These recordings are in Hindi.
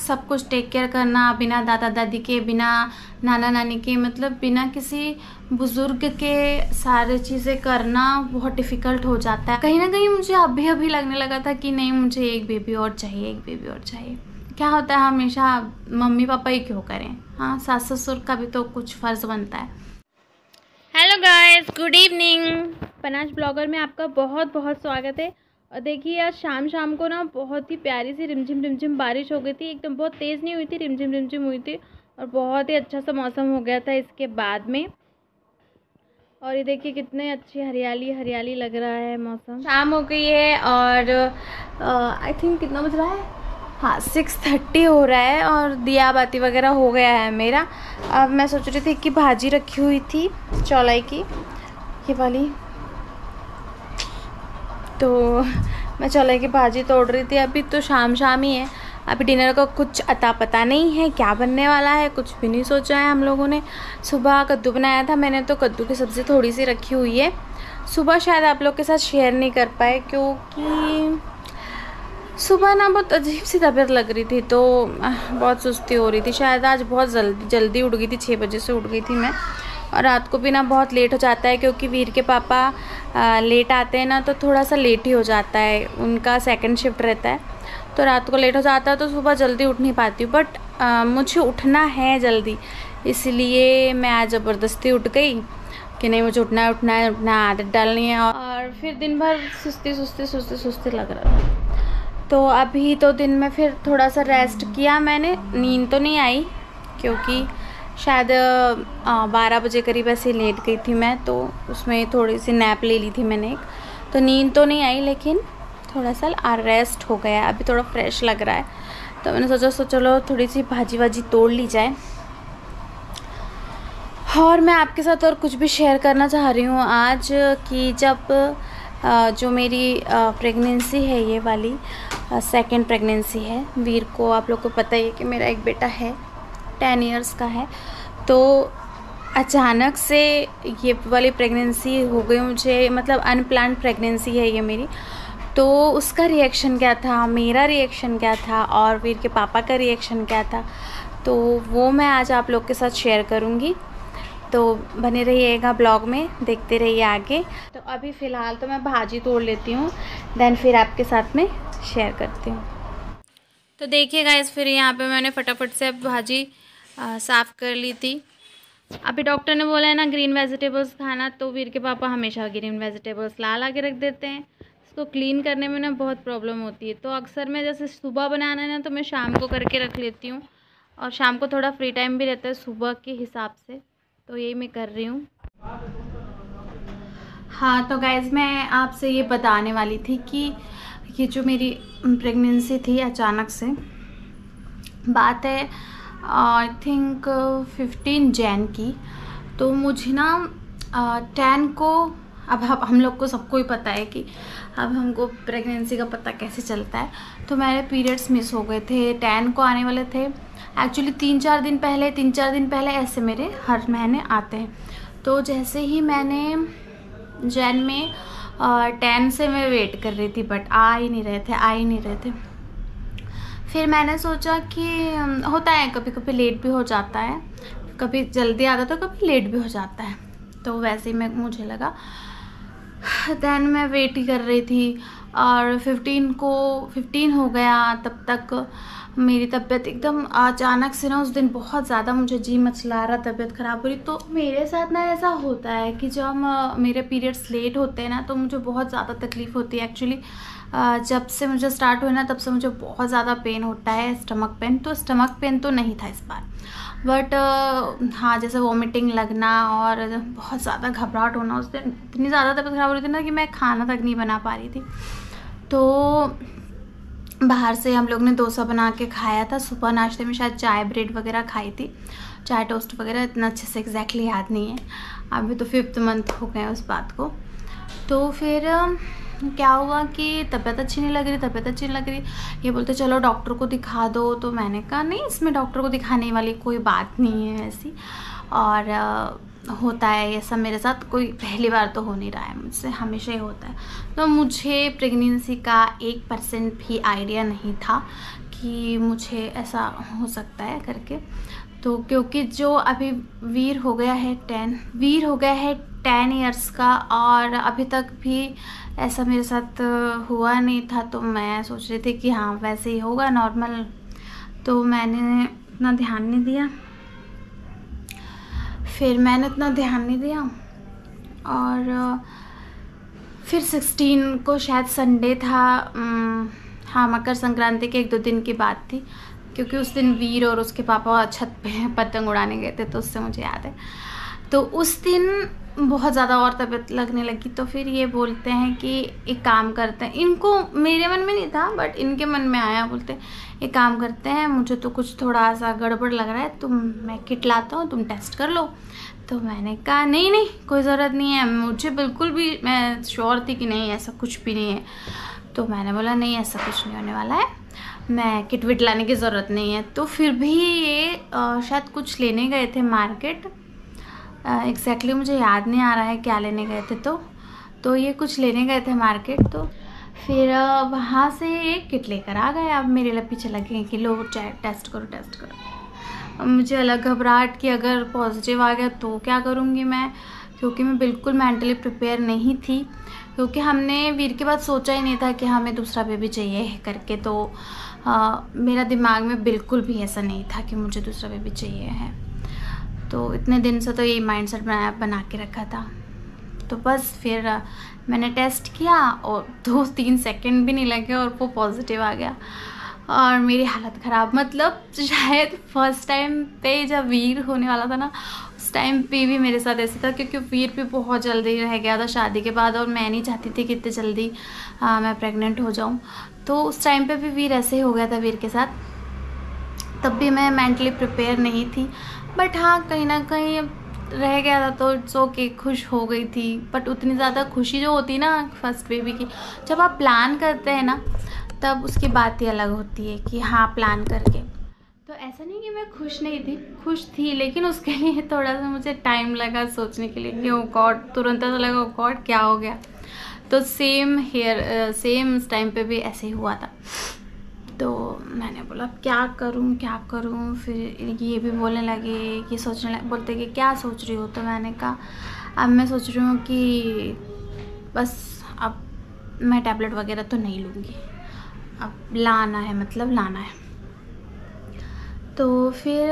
सब कुछ टेक केयर करना, बिना दादा दादी के, बिना नाना नानी के मतलब बिना किसी बुज़ुर्ग के सारे चीज़ें करना बहुत डिफ़िकल्ट हो जाता है। कहीं ना कहीं मुझे अभी अभी लगने लगा था कि नहीं, मुझे एक बेबी और चाहिए, एक बेबी और चाहिए। क्या होता है, हमेशा मम्मी पापा ही क्यों करें। हाँ सास ससुर का भी तो कुछ फ़र्ज़ बनता है। हेलो गाइस गुड इवनिंग पनाज ब्लॉगर में आपका बहुत बहुत स्वागत है। और देखिए आज शाम शाम को ना बहुत ही प्यारी सी रिमझिम रिमझिम बारिश हो गई थी, एकदम बहुत तेज़ नहीं हुई थी रिमझिम रिमझिम हुई थी और बहुत ही अच्छा सा मौसम हो गया था इसके बाद में। और ये देखिए कितने अच्छी हरियाली हरियाली लग रहा है मौसम। शाम हो गई है और आई थिंक कितना बज रहा है? हाँ सिक्स थर्टी हो रहा है और दिया बाती वगैरह हो गया है मेरा। अब मैं सोच रही थी कि भाजी रखी हुई थी चौलाई की। ये वाली। तो मैं चौलाई की भाजी तोड़ रही थी। अभी तो शाम शाम ही है। अभी डिनर का कुछ अता पता नहीं है, क्या बनने वाला है, कुछ भी नहीं सोचा है हम लोगों ने। सुबह कद्दू बनाया था मैंने तो कद्दू की सब्ज़ी थोड़ी सी रखी हुई है। सुबह शायद आप लोग के साथ शेयर नहीं कर पाए, क्योंकि सुबह ना बहुत अजीब सी तबीयत लग रही थी तो बहुत सुस्ती हो रही थी। शायद आज बहुत जल्दी जल्दी उठ गई थी छः बजे से उठ गई थी मैं। और रात को भी ना बहुत लेट हो जाता है क्योंकि वीर के पापा आ, लेट आते हैं ना तो थोड़ा सा लेट ही हो जाता है। उनका सेकंड शिफ्ट रहता है। तो रात को लेट हो जाता है तो सुबह जल्दी उठ नहीं पाती हूँ। बट मुझे उठना है जल्दी। इसलिए मैं आज ज़बरदस्ती उठ गई कि नहीं मुझे उठना है उठना है उठना आदत डालनी है और फिर दिन भर सुस्ती सुस्ती सुस्ती सुस्ती लग रहा था। तो अभी तो दिन में फिर थोड़ा सा रेस्ट किया मैंने। नींद तो नहीं आई क्योंकि शायद बारह बजे करीब ऐसे लेट गई थी मैं तो उसमें थोड़ी सी नैप ले ली थी मैंने एक। तो नींद तो नहीं आई, लेकिन थोड़ा सा रेस्ट हो गया अभी थोड़ा फ्रेश लग रहा है। तो मैंने सोचा, सो चलो थोड़ी सी भाजी वाजी तोड़ ली जाए। और मैं आपके साथ और कुछ भी शेयर करना चाह रही हूँ आज कि जब जो मेरी प्रेगनेंसी है ये वाली सेकंड प्रेगनेंसी है, वीर को आप लोग को पता ही है कि मेरा एक बेटा है। टेन इयर्स का है। तो अचानक से ये वाली प्रेगनेंसी हो गई मुझे मतलब अनप्लान प्रेगनेंसी है ये मेरी। तो उसका रिएक्शन क्या था? मेरा रिएक्शन क्या था? और वीर के पापा का रिएक्शन क्या था? तो वो मैं आज आप लोग के साथ शेयर करूँगी। तो बने रहिएगा ब्लॉग में, देखते रहिए आगे। तो अभी फ़िलहाल तो मैं भाजी तोड़ लेती हूँ, देन फिर आपके साथ में शेयर करती हूँ। तो देखिएगा इस फिर यहाँ पे मैंने फटाफट से अब भाजी साफ़ कर ली थी। अभी डॉक्टर ने बोला है ना ग्रीन वेजिटेबल्स खाना तो वीर के पापा हमेशा ग्रीन वेजिटेबल्स ला ला के रख देते हैं। इसको क्लीन करने में ना बहुत प्रॉब्लम होती है। तो अक्सर मैं जैसे सुबह बनाना है ना तो मैं शाम को करके रख लेती हूँ। और शाम को थोड़ा फ्री टाइम भी रहता है सुबह के हिसाब से। तो यही मैं कर रही हूँ। हाँ तो गैज़ मैं आपसे ये बताने वाली थी कि ये जो मेरी प्रेगनेंसी थी अचानक से, बात है आई थिंक फिफ्टीन जैन की। तो मुझे ना टेन को, अब हम हम लोग को सबको ही पता है कि अब हमको प्रेगनेंसी का पता कैसे चलता है। तो मेरे पीरियड्स मिस हो गए थे। टेन को आने वाले थे। एक्चुअली तीन चार दिन पहले, तीन चार दिन पहले ऐसे मेरे हर महीने आते हैं। तो जैसे ही मैंने जैन में टेन से मैं वेट कर रही थी बट आ ही नहीं रहे थे, आ ही नहीं रहे थे। फिर मैंने सोचा कि होता है कभी कभी लेट भी हो जाता है। कभी जल्दी आता तो कभी लेट भी हो जाता है। तो वैसे ही मैं, मुझे लगा। दैन मैं वेट ही कर रही थी और फिफ्टीन को फिफ्टीन हो गया तब तक मेरी तबीयत एकदम अचानक से ना उस दिन बहुत ज़्यादा मुझे जी मचला रहा तबीयत ख़राब हो रही। तो मेरे साथ ना ऐसा होता है कि जब मेरे पीरियड्स लेट होते हैं ना तो मुझे बहुत ज़्यादा तकलीफ़ होती है एक्चुअली जब से मुझे स्टार्ट हुआ ना, तब से मुझे बहुत ज़्यादा पेन होता है स्टमक पेन तो स्टमक पेन तो नहीं था इस बार। बट हाँ जैसे वॉमिटिंग लगना और बहुत ज़्यादा घबराहट होना, उस दिन इतनी ज़्यादा तबीयत ख़राब हो रही थी ना कि मैं खाना तक नहीं बना पा रही थी। तो बाहर से हम लोग ने डोसा बना के खाया था। सुबह नाश्ते में शायद चाय ब्रेड वगैरह खाई थी। चाय टोस्ट वगैरह, इतना अच्छे से एग्जैक्टली याद नहीं है। अभी तो फिफ्थ मंथ हो गए उस बात को। तो फिर क्या हुआ कि तबीयत अच्छी नहीं लग रही, तबीयत अच्छी नहीं लग रही। ये बोलते, चलो डॉक्टर को दिखा दो। तो मैंने कहा, नहीं, इसमें डॉक्टर को दिखाने वाली कोई बात नहीं है ऐसी। और होता है सब मेरे साथ, कोई पहली बार तो हो नहीं रहा है, मुझसे हमेशा ही होता है। तो मुझे प्रेगनेंसी का एक परसेंट भी आइडिया नहीं था कि मुझे ऐसा हो सकता है करके। तो क्योंकि जो अभी वीर हो गया है, टेन, वीर हो गया है टेन इयर्स का और अभी तक भी ऐसा मेरे साथ हुआ नहीं था तो मैं सोच रही थी कि हाँ वैसे ही होगा नॉर्मल तो मैंने इतना ध्यान नहीं दिया। फिर मैंने इतना ध्यान नहीं दिया और फिर सिक्सटीन को शायद संडे था हाँ मकर संक्रांति के एक दो दिन की बात थी, क्योंकि उस दिन वीर और उसके पापा छत पे पतंग उड़ाने गए थे तो उससे मुझे याद है। तो उस दिन बहुत ज़्यादा और तबीयत लगने लगी तो फिर ये बोलते हैं कि एक काम करते हैं। इनको मेरे मन में नहीं था बट इनके मन में आया, बोलते, एक काम करते हैं, मुझे तो कुछ थोड़ा सा गड़बड़ लग रहा है, तुम, मैं किट लाता हूँ, तुम टेस्ट कर लो। तो मैंने कहा, नहीं नहीं, कोई ज़रूरत नहीं है, मुझे बिल्कुल भी, मैं श्योर थी कि नहीं, ऐसा कुछ भी नहीं है। तो मैंने बोला, नहीं, ऐसा कुछ नहीं होने वाला है, मैं किट विट लाने की ज़रूरत नहीं है। तो फिर भी ये शायद कुछ लेने गए थे मार्केट एग्जैक्टली मुझे याद नहीं आ रहा है क्या लेने गए थे तो। तो ये कुछ लेने गए थे मार्केट तो फिर वहाँ से एक किट लेकर आ गए। अब मेरे लिए पीछे लगे कि लो चाहे टेस्ट करो टेस्ट करो। मुझे अलग घबराहट कि अगर पॉजिटिव आ गया तो क्या करूँगी मैं? क्योंकि मैं बिल्कुल मेंटली प्रिपेयर नहीं थी। क्योंकि हमने वीर के बाद सोचा ही नहीं था कि हमें दूसरा बेबी चाहिए करके। तो आ, मेरा दिमाग में बिल्कुल भी ऐसा नहीं था कि मुझे दूसरा बेबी चाहिए है। तो इतने दिन से तो यही माइंड सेट बना बना के रखा था। तो बस फिर मैंने टेस्ट किया और दो तीन सेकंड भी नहीं लगे और वो पॉजिटिव आ गया। और मेरी हालत ख़राब मतलब शायद फ़र्स्ट टाइम पे जब वीर होने वाला था ना उस टाइम पे भी मेरे साथ ऐसे था क्योंकि वीर भी बहुत जल्दी रह गया था शादी के बाद और मैं नहीं चाहती थी कि इतनी जल्दी आ, मैं प्रेग्नेंट हो जाऊँ। तो उस टाइम पे भी वीर ऐसे ही हो गया था वीर के साथ। तब भी मैं मेंटली प्रिपेयर नहीं थी। बट हाँ कहीं ना कहीं रह गया था तो इट्स ओके खुश हो गई थी। बट उतनी ज़्यादा खुशी जो होती ना फ़र्स्ट बेबी की, जब आप प्लान करते हैं ना, तब उसकी बात ही अलग होती है कि हाँ प्लान करके। तो ऐसा नहीं कि मैं खुश नहीं थी, खुश थी, लेकिन उसके लिए थोड़ा सा मुझे टाइम लगा सोचने के लिए कि ओ गॉड तुरंत ऐसा लगा ओ गॉड क्या हो गया? तो सेम हेयर सेम टाइम पे भी ऐसे ही हुआ था। मैंने बोला क्या करूँ क्या करूँ? फिर ये भी बोलने लगे कि सोचने लगे, बोलते कि, क्या सोच रही हो? तो मैंने कहा, अब मैं सोच रही हूँ कि बस अब मैं टैबलेट वगैरह तो नहीं लूँगी। अब लाना है मतलब लाना है। तो फिर,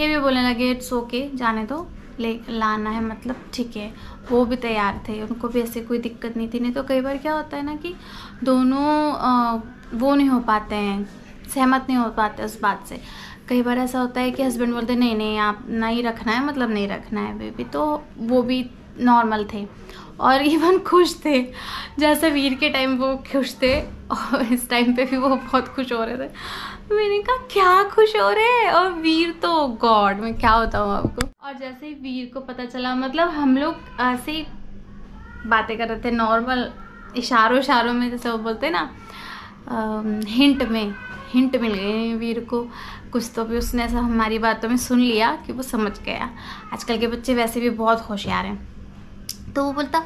ये भी बोलने लगे इट्स ओके जाने दो। ले, लाना है मतलब ठीक है। वो भी तैयार थे, उनको भी ऐसे कोई दिक्कत नहीं थी। नहीं तो कई बार क्या होता है ना कि दोनों वो नहीं हो पाते हैं, सहमत नहीं हो पाते उस बात से। कई बार ऐसा होता है कि हस्बैंड बोलते नहीं नहीं, आप नहीं रखना है मतलब नहीं रखना है बेबी तो वो भी नॉर्मल थे। और इवन खुश थे। जैसे वीर के टाइम वो खुश थे, और इस टाइम पे भी वो बहुत खुश हो रहे थे। मैंने कहा, क्या खुश हो रहे हैं? और वीर तो गॉड मैं क्या बताऊँ आपको? और जैसे ही वीर को पता चला मतलब हम लोग ऐसे ही बातें कर रहे थे नॉर्मल इशारों इशारों में, जैसे वो बोलते ना हिंट में हिंट मिल गए वीर को। कुछ तो भी उसने ऐसा हमारी बातों में सुन लिया कि वो समझ गया। आजकल के बच्चे वैसे भी बहुत होशियार हैं। तो वो बोलता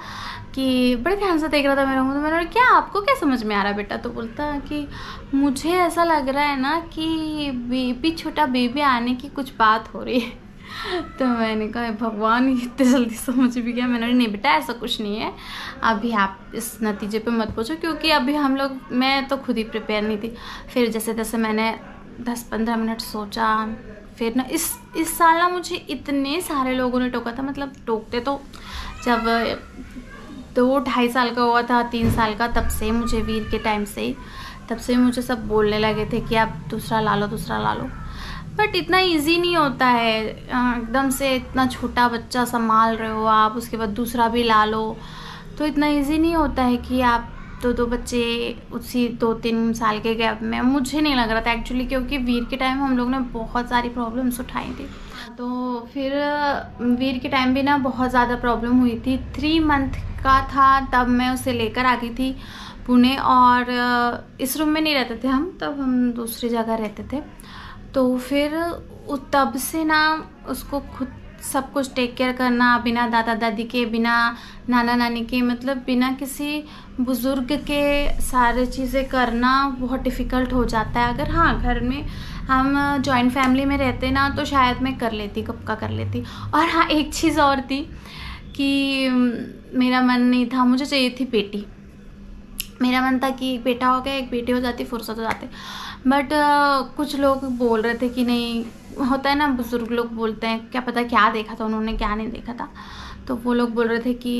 कि, बड़े ध्यान से देख रहा था मेरा मुँह तो मैंने बोला, क्या आपको क्या समझ में आ रहा बेटा? तो बोलता कि, मुझे ऐसा लग रहा है ना कि बेबी छोटा बेबी आने की कुछ बात हो रही है। तो मैंने कहा भगवान, इतने जल्दी समझ भी गया। मैंने नहीं बेटा, ऐसा कुछ नहीं है। अभी आप इस नतीजे पे मत पूछो क्योंकि अभी हम लोग, मैं तो खुद ही प्रिपेयर नहीं थी। फिर जैसे जैसे मैंने दस पंद्रह मिनट सोचा, फिर ना, इस इस साल ना मुझे इतने सारे लोगों ने टोका था मतलब टोकते तो जब दो ढाई साल का हुआ था, तीन साल का, तब से मुझे वीर के टाइम से ही, तब से मुझे सब बोलने लगे थे कि आप दूसरा ला लो, दूसरा ला लो। बट इतना इजी नहीं होता है। एकदम से इतना छोटा बच्चा संभाल रहे हो आप, उसके बाद दूसरा भी ला लो। तो इतना इजी नहीं होता है कि आप दो दो बच्चे उसी दो तीन साल के गैप में। मुझे नहीं लग रहा था एक्चुअली क्योंकि वीर के टाइम हम लोग ने बहुत सारी प्रॉब्लम्स उठाई थी। तो फिर वीर के टाइम भी ना बहुत ज़्यादा प्रॉब्लम हुई थी। थ्री मंथ का था, तब मैं उसे लेकर आ गई थी पुणे और इस रूम में नहीं रहते थे हम, तब हम दूसरी जगह रहते थे। तो फिर तब से ना उसको खुद सब कुछ टेक केयर करना, बिना दादा दादी के, बिना नाना नानी के मतलब बिना किसी बुज़ुर्ग के सारे चीज़ें करना बहुत डिफ़िकल्ट हो जाता है। अगर हाँ घर में हम जॉइंट फैमिली में रहते ना तो शायद मैं कर लेती कब का कर लेती। और हाँ एक चीज़ और थी कि मेरा मन नहीं था, मुझे चाहिए थी बेटी मेरा मन था कि एक बेटा हो गया एक बेटी हो जाती फुर्सत हो जाती। बट uh, कुछ लोग बोल रहे थे कि नहीं होता है ना बुज़ुर्ग लोग बोलते हैं क्या पता क्या देखा था उन्होंने क्या नहीं देखा था। तो वो लोग बोल रहे थे कि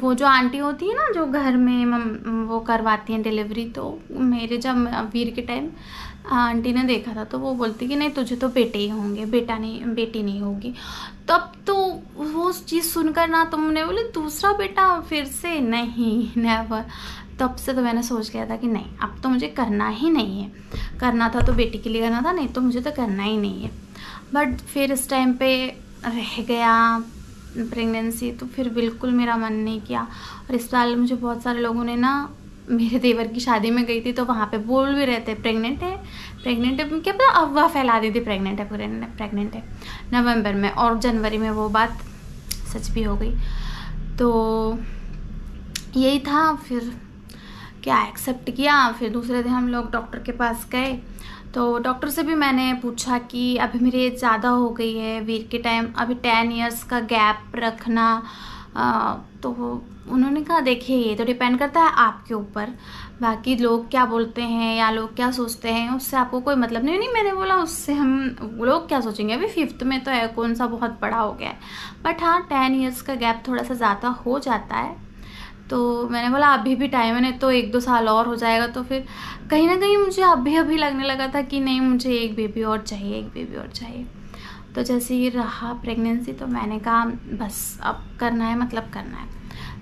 वो जो आंटी होती है ना जो घर में वो करवाती हैं डिलीवरी तो मेरे जब वीर के टाइम आंटी ने देखा था तो वो बोलती कि नहीं तुझे तो बेटे ही होंगे बेटा नहीं बेटी नहीं होगी। तब तो वो चीज़ सुनकर ना तुमने बोले दूसरा बेटा फिर से नहीं नेवर तब से तो मैंने सोच लिया था कि नहीं, अब तो मुझे करना ही नहीं है। करना था तो बेटी के लिए करना था, नहीं तो मुझे तो करना ही नहीं है। बट फिर इस टाइम पे रह गया प्रेगनेंसी तो फिर बिल्कुल मेरा मन नहीं किया। और इस साल मुझे बहुत सारे लोगों ने ना, मेरे देवर की शादी में गई थी तो वहाँ पे बोल भी रहे थे प्रेग्नेंट है प्रेग्नेंट है। क्या पता अफवाह फैला दी थी प्रेग्नेंट है प्रेग्नेंट है। नवंबर में और जनवरी में वो बात सच भी हो गई। तो यही था, फिर क्या एक्सेप्ट किया? फिर दूसरे दिन हम लोग डॉक्टर के पास गए। तो डॉक्टर से भी मैंने पूछा कि अभी मेरी एज ज़्यादा हो गई है वीर के टाइम अभी टेन इयर्स का गैप रखना आ, तो उन्होंने कहा देखिए ये तो डिपेंड करता है आपके ऊपर। बाकी लोग क्या बोलते हैं या लोग क्या सोचते हैं उससे आपको कोई मतलब नहीं नहीं मैंने बोला उससे हम लोग क्या सोचेंगे? अभी फिफ्थ में तो है कौन सा बहुत बड़ा हो गया है? बट हाँ टेन ईयर्स का गैप थोड़ा सा ज़्यादा हो जाता है। तो मैंने बोला, अभी भी टाइम है तो एक दो साल और हो जाएगा। तो फिर कहीं ना कहीं मुझे अभी अभी लगने लगा था कि नहीं, मुझे एक बेबी और चाहिए, एक बेबी और चाहिए। तो जैसे ही रहा प्रेगनेंसी तो मैंने कहा, बस, अब करना है मतलब करना है।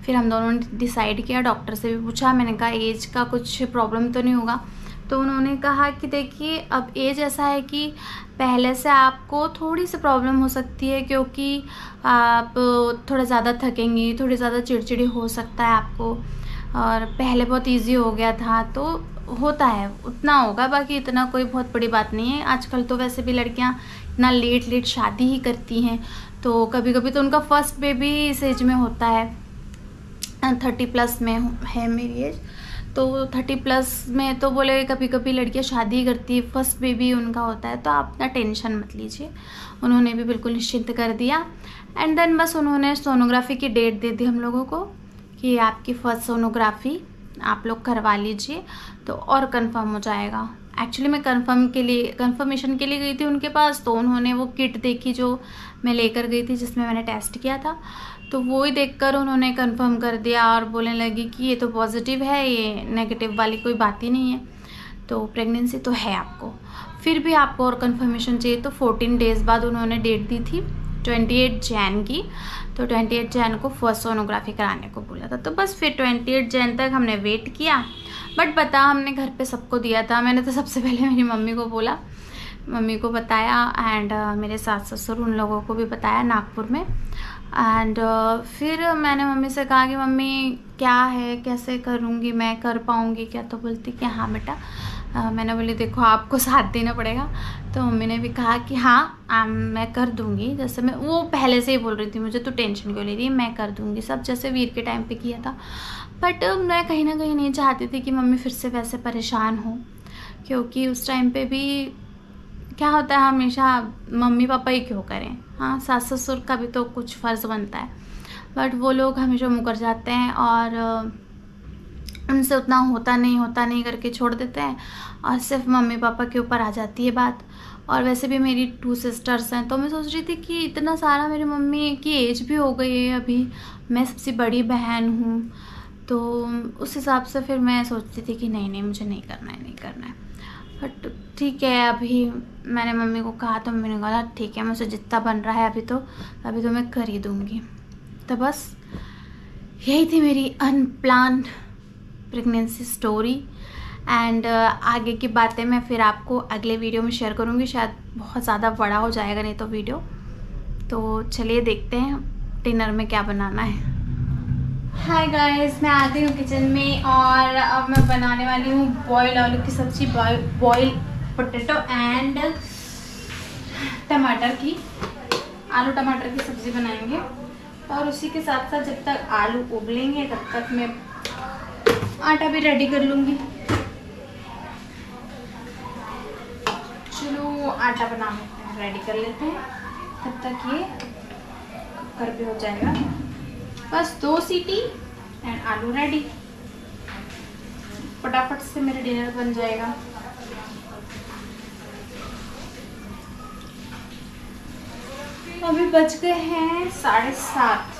फिर हम दोनों ने डिसाइड किया डॉक्टर से भी पूछा, मैंने कहा एज का कुछ प्रॉब्लम तो नहीं होगा? तो उन्होंने कहा कि देखिए, अब एज ऐसा है कि पहले से आपको थोड़ी सी प्रॉब्लम हो सकती है क्योंकि आप थोड़ा ज़्यादा थकेंगी, थोड़ी ज़्यादा चिड़चिड़ी हो सकता है आपको। और पहले बहुत इजी हो गया था तो होता है, उतना होगा, बाकी इतना कोई बहुत बड़ी बात नहीं है। आजकल तो वैसे भी लड़कियाँ इतना लेट लेट शादी ही करती हैं तो कभी कभी तो उनका फ़र्स्ट बेबी इस एज में होता है थर्टी प्लस में है मेरी एज तो थर्टी प्लस में तो बोले कभी कभी लड़कियाँ शादी करती है, फ़र्स्ट बेबी उनका होता है तो आप इतना टेंशन मत लीजिए। उन्होंने भी बिल्कुल निश्चिंत कर दिया। एंड देन बस उन्होंने सोनोग्राफी की डेट दे दी हम लोगों को, कि आपकी फ़र्स्ट सोनोग्राफी आप लोग करवा लीजिए तो और कंफर्म हो जाएगा। एक्चुअली मैं कंफर्म के लिए कंफर्मेशन के लिए गई थी उनके पास तो उन्होंने वो किट देखी जो मैं लेकर गई थी, जिसमें मैंने टेस्ट किया था। तो वो ही देखकर उन्होंने कंफर्म कर दिया और बोलने लगी कि ये तो पॉजिटिव है, ये नेगेटिव वाली कोई बात ही नहीं है। तो प्रेगनेंसी तो है आपको। फिर भी आपको और कंफर्मेशन चाहिए तो 14 डेज़ बाद उन्होंने डेट दी थी 28 जैन की। तो 28 जैन को फ़र्स्ट सोनोग्राफी कराने को बोला था। तो बस फिर 28 जैन तक हमने वेट किया। बट बता हमने घर पे सबको दिया था। मैंने तो सबसे पहले मेरी मम्मी को बोला। मम्मी को बताया एंड uh, मेरे सास ससुर उन लोगों को भी बताया नागपुर में। एंड uh, फिर मैंने मम्मी से कहा कि मम्मी क्या है? कैसे करूँगी? मैं कर पाऊँगी क्या? तो बोलती कि हाँ बेटा। Uh, मैंने बोली देखो आपको साथ देना पड़ेगा। तो मम्मी ने भी कहा कि हाँ आ, मैं कर दूँगी। जैसे मैं वो पहले से ही बोल रही थी मुझे तो टेंशन क्यों ले रही मैं कर दूँगी। सब जैसे वीर के टाइम पे किया था। बट uh, मैं कहीं ना कहीं नहीं चाहती थी कि मम्मी फिर से वैसे परेशान हो। क्योंकि उस टाइम पे भी क्या होता है हमेशा मम्मी पापा ही क्यों करें? हाँ सास ससुर का भी तो कुछ फ़र्ज़ बनता है। बट वो लोग हमेशा मुकर जाते हैं और उनसे उतना होता नहीं होता नहीं करके छोड़ देते हैं। और सिर्फ़ मम्मी पापा के ऊपर आ जाती है बात। और वैसे भी मेरी टू सिस्टर्स हैं तो मैं सोच रही थी कि इतना सारा मेरी मम्मी की एज भी हो गई है अभी। मैं सबसे बड़ी बहन हूँ। तो उस हिसाब से फिर मैं सोचती थी कि नहीं नहीं, मुझे नहीं करना है, नहीं करना है। बट ठीक है, अभी मैंने मम्मी को कहा तो मम्मी ने कहा ठीक है मुझसे जितना बन रहा है अभी तो अभी तो मैं कर ही दूँगी। तो बस यही थी मेरी अनप्लान प्रेगनेंसी स्टोरी एंड आगे की बातें मैं फिर आपको अगले वीडियो में शेयर करूँगी, शायद बहुत ज़्यादा बड़ा हो जाएगा नहीं तो वीडियो तो चलिए देखते हैं डिनर में क्या बनाना है। हाय गाइस मैं आती हूँ किचन में और अब मैं बनाने वाली हूँ बॉयल आलू की सब्ज़ी बॉयल पोटैटो एंड टमाटर की, आलू टमाटर की सब्ज़ी बनाएँगे। और उसी के साथ साथ जब तक आलू उबलेंगे, तब तक मैं आटा भी रेडी कर लूँगी। चलो आटा बना लेते हैं रेडी कर लेते हैं। तब तक ये कुकर भी हो जाएगा। बस दो सीटी एंड आलू रेडी फटाफट से मेरा डिनर बन जाएगा। अभी बज गए हैं साढ़े सात।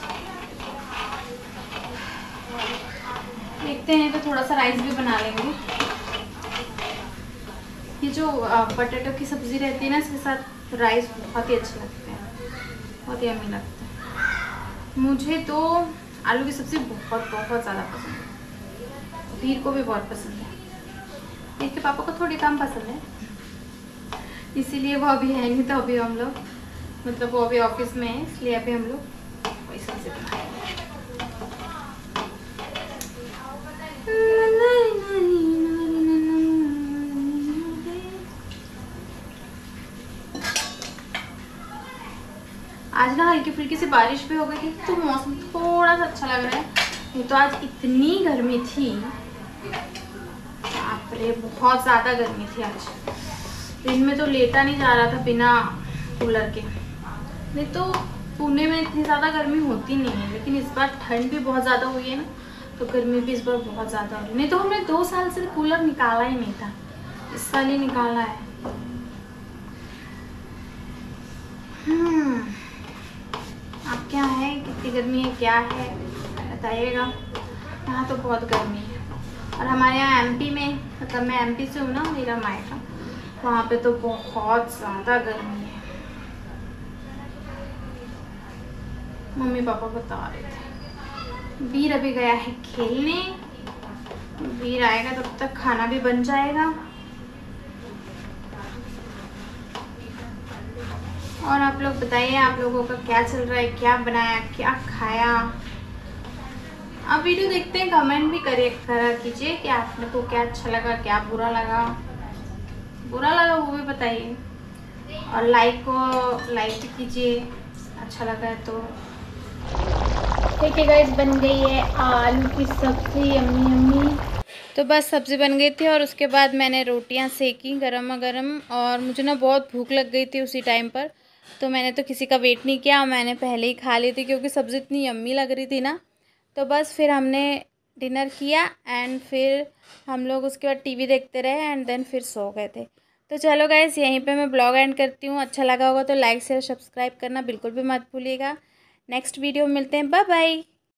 देखते हैं तो थोड़ा सा राइस भी बना लेंगे। ये जो पटेटो की सब्ज़ी रहती है ना, इसके साथ राइस बहुत ही अच्छे लगते हैं। बहुत ही अमी लगता है। मुझे तो आलू की सब्ज़ी बहुत बहुत ज़्यादा पसंद है। वीर को भी बहुत पसंद है। इसके पापा को थोड़ी कम पसंद है। इसीलिए वो अभी है नहीं तो अभी हम लोग मतलब वो अभी ऑफ़िस में है, इसलिए अभी हम लोग वही सब्ज़ी बनाएँगे। आज ना हल्की फुल्की सी बारिश भी हो गई थी तो मौसम थोड़ा सा अच्छा लग रहा है। नहीं तो आज इतनी गर्मी थी। बापरे बहुत ज़्यादा गर्मी थी आज। दिन में तो लेटा नहीं जा रहा था बिना कूलर के। नहीं तो पुणे में इतनी ज़्यादा गर्मी होती नहीं है, लेकिन इस बार ठंड भी बहुत ज़्यादा हुई है ना तो गर्मी भी इस बार बहुत ज़्यादा हो रही नहीं तो हमने दो साल से कूलर निकाला ही नहीं था। इस साल ही निकाला है हम्म, अब क्या है कितनी गर्मी है, क्या है, बताइएगा। यहाँ तो बहुत गर्मी है। और हमारे यहाँ एमपी में मतलब मैं एमपी से हूँ ना, मेरा मायका, वहाँ पे तो बहुत ज़्यादा गर्मी है। मम्मी पापा बता रहे थे। वीर अभी गया है खेलने। वीर आएगा तब तक खाना भी बन जाएगा। और आप लोग बताइए आप लोगों का क्या चल रहा है क्या बनाया क्या खाया? आप वीडियो देखते हैं कमेंट भी करिए करा कीजिए कि आप लोग को क्या अच्छा लगा क्या बुरा लगा। बुरा लगा वो भी बताइए। और लाइक को लाइक भी कीजिए अच्छा लगा है तो। ठीक है गाइस बन गई है आलू की सब्ज़ी अम्मी अम्मी तो बस सब्ज़ी बन गई थी और उसके बाद मैंने रोटियाँ सेकी गर्मा गर्म और मुझे ना बहुत भूख लग गई थी उसी टाइम पर। तो मैंने तो किसी का वेट नहीं किया, मैंने पहले ही खा ली थी क्योंकि सब्ज़ी इतनी यम्मी लग रही थी ना। तो बस फिर हमने डिनर किया एंड फिर हम लोग उसके बाद टीवी देखते रहे एंड देन फिर सो गए थे। तो चलो गैस यहीं पे मैं ब्लॉग एंड करती हूँ। अच्छा लगा होगा तो लाइक शेयर सब्सक्राइब करना बिल्कुल भी मत भूलिएगा। नेक्स्ट वीडियो में मिलते हैं। Bye bye